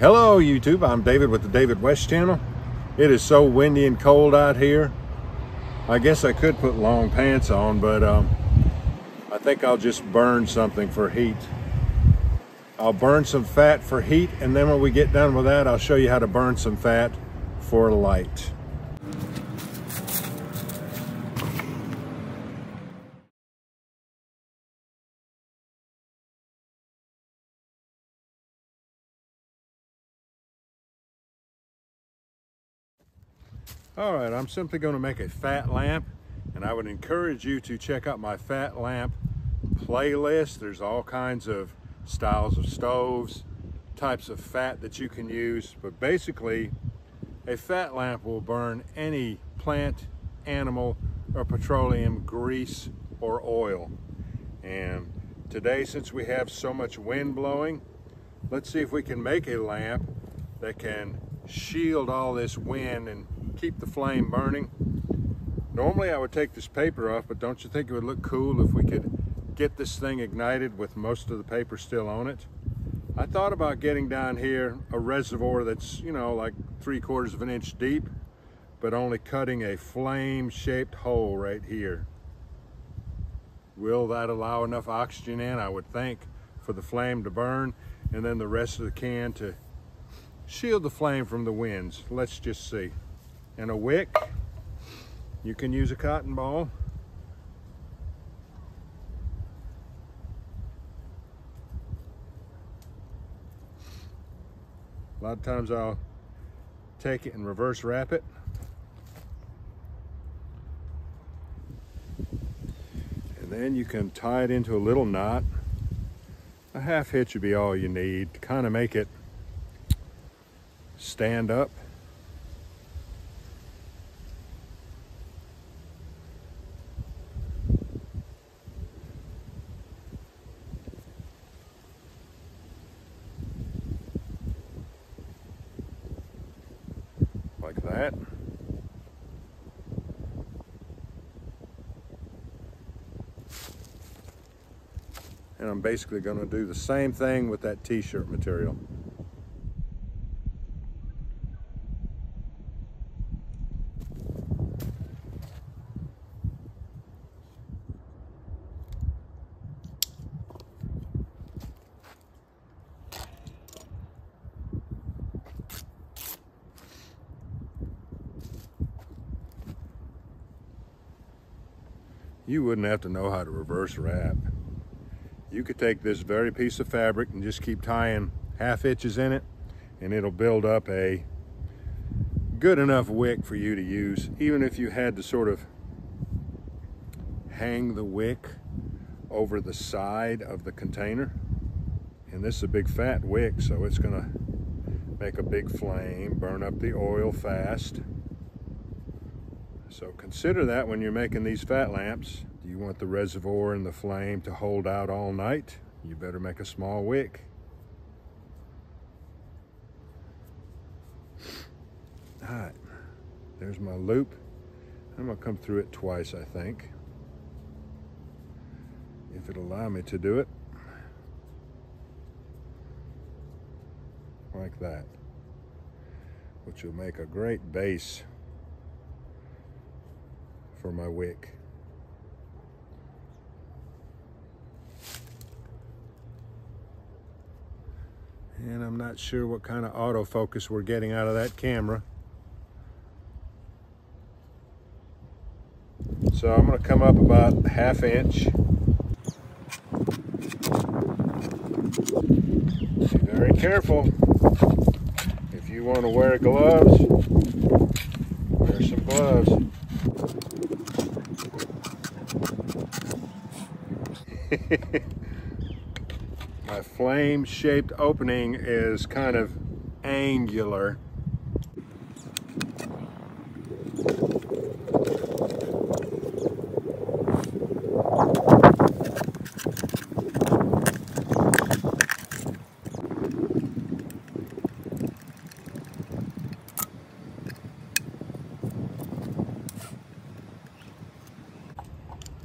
Hello YouTube, I'm David with the David West channel. It is so windy and cold out here. I guess I could put long pants on, but um, I think I'll just burn something for heat. I'll burn some fat for heat, and then when we get done with that, I'll show you how to burn some fat for light. All right, I'm simply gonna make a fat lamp and I would encourage you to check out my fat lamp playlist. There's all kinds of styles of stoves, types of fat that you can use, but basically a fat lamp will burn any plant, animal, or petroleum grease or oil. And today, since we have so much wind blowing, let's see if we can make a lamp that can shield all this wind and keep the flame burning. Normally I would take this paper off, but don't you think it would look cool if we could get this thing ignited with most of the paper still on it? I thought about getting down here a reservoir that's, you know, like three quarters of an inch deep, but only cutting a flame shaped hole right here. Will that allow enough oxygen in? I would think for the flame to burn and then the rest of the can to shield the flame from the winds. Let's just see and a wick. You can use a cotton ball. A lot of times I'll take it and reverse wrap it. And then you can tie it into a little knot. A half hitch would be all you need to kind of make it stand up. like that. And I'm basically going to do the same thing with that t-shirt material. you wouldn't have to know how to reverse wrap. You could take this very piece of fabric and just keep tying half hitches in it and it'll build up a good enough wick for you to use, even if you had to sort of hang the wick over the side of the container. And this is a big fat wick, so it's gonna make a big flame, burn up the oil fast. So consider that when you're making these fat lamps. You want the reservoir and the flame to hold out all night? You better make a small wick. All right, there's my loop. I'm gonna come through it twice, I think. If it'll allow me to do it. Like that. Which will make a great base for my wick. And I'm not sure what kind of autofocus we're getting out of that camera. So I'm gonna come up about half inch. Be very careful. If you wanna wear gloves, wear some gloves. Flame-shaped opening is kind of angular.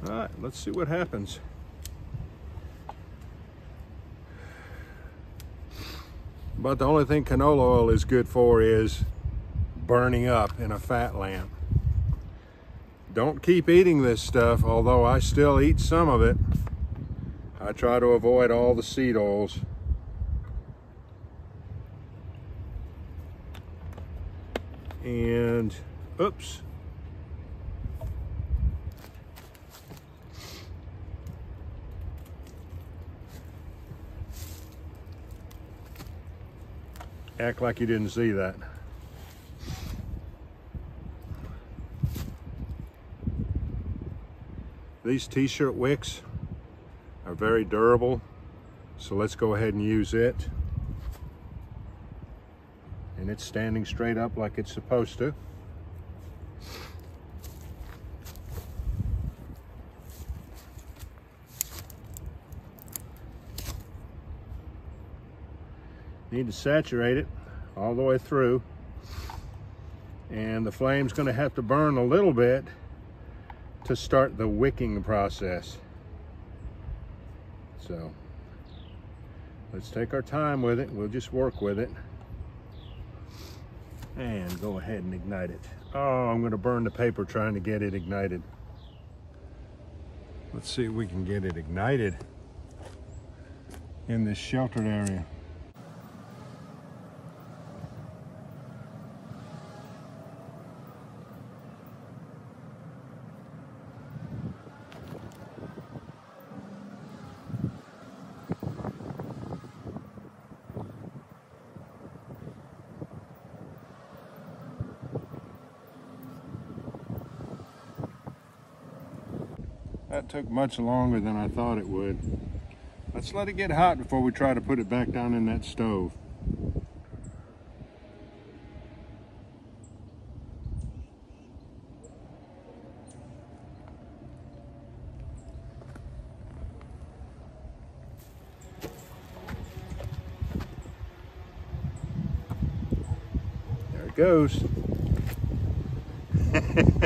All right, let's see what happens. But the only thing canola oil is good for is burning up in a fat lamp. Don't keep eating this stuff, although I still eat some of it. I try to avoid all the seed oils. And, oops. Act like you didn't see that. These t-shirt wicks are very durable. So let's go ahead and use it. And it's standing straight up like it's supposed to. Need to saturate it all the way through. And the flame's gonna have to burn a little bit to start the wicking process. So let's take our time with it. We'll just work with it and go ahead and ignite it. Oh, I'm gonna burn the paper trying to get it ignited. Let's see if we can get it ignited in this sheltered area. That took much longer than I thought it would. Let's let it get hot before we try to put it back down in that stove. There it goes.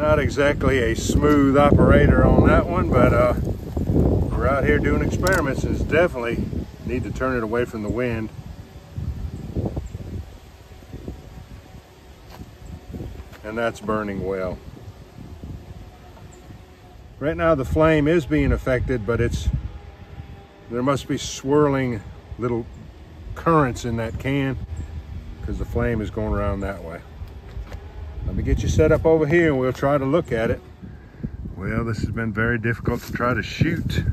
Not exactly a smooth operator on that one, but uh, we're out here doing experiments and it's definitely need to turn it away from the wind. And that's burning well. Right now the flame is being affected, but it's there must be swirling little currents in that can because the flame is going around that way. Let me get you set up over here and we'll try to look at it. Well, this has been very difficult to try to shoot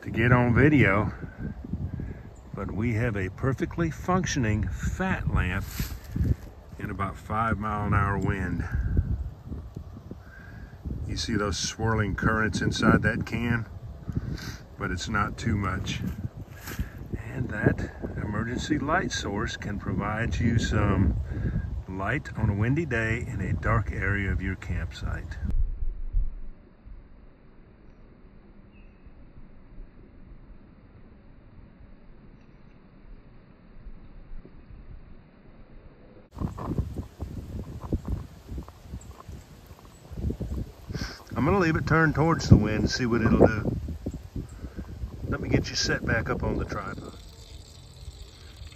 to get on video, but we have a perfectly functioning fat lamp in about five mile an hour wind. You see those swirling currents inside that can, but it's not too much. And that emergency light source can provide you some light on a windy day in a dark area of your campsite. I'm gonna leave it turned towards the wind and see what it'll do. Let me get you set back up on the tripod.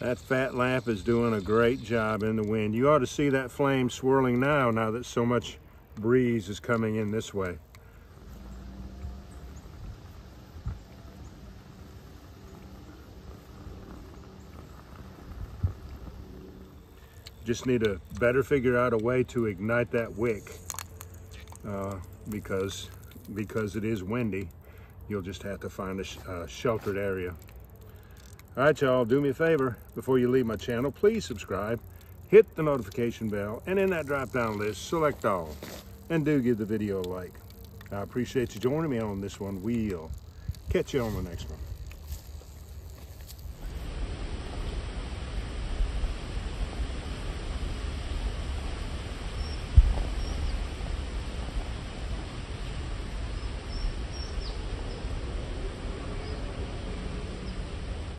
That fat lamp is doing a great job in the wind. You ought to see that flame swirling now, now that so much breeze is coming in this way. Just need to better figure out a way to ignite that wick uh, because, because it is windy. You'll just have to find a, sh a sheltered area. All right, y'all, do me a favor. Before you leave my channel, please subscribe, hit the notification bell, and in that drop-down list, select all. And do give the video a like. I appreciate you joining me on this one. We'll catch you on the next one.